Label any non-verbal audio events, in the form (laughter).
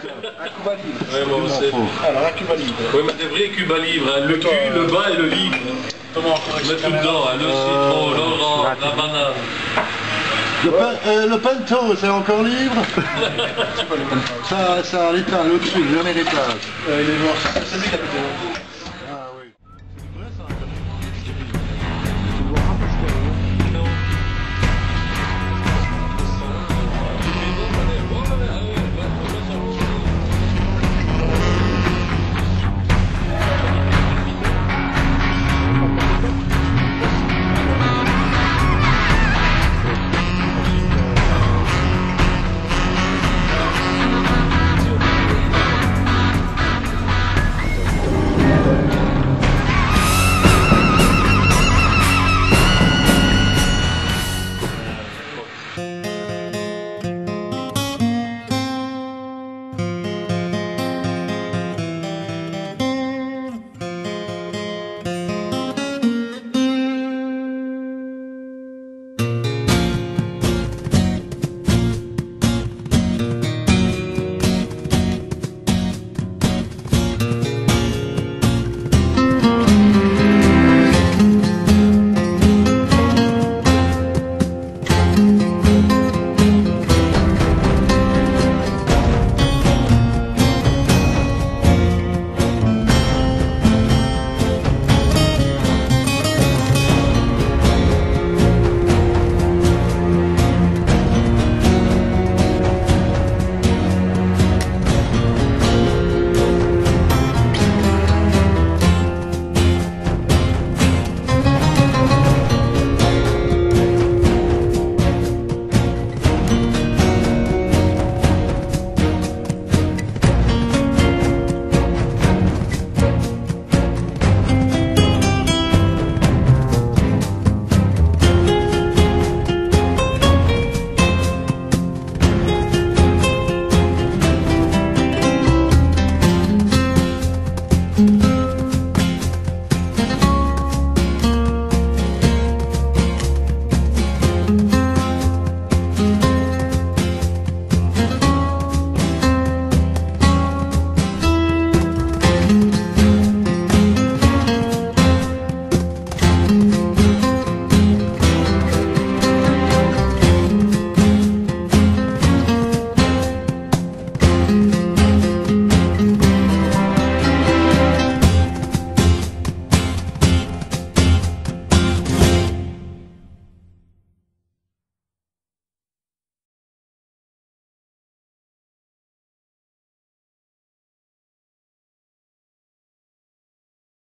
Un Cuba libre. Ouais, bon, Alors, un Cuba libre. Oui, mais des vrais Cuba libres, hein. le cul, le bas et le libre. Comment encore Mettre tout dedans, hein. le euh, citron, l'orange, la hein. banane. Le, pen- euh, le Pinto, c'est encore libre (laughs) Ça, ça à l'étage, au-dessus, le dernier. Euh, il est mort. C'est lui qui a pété.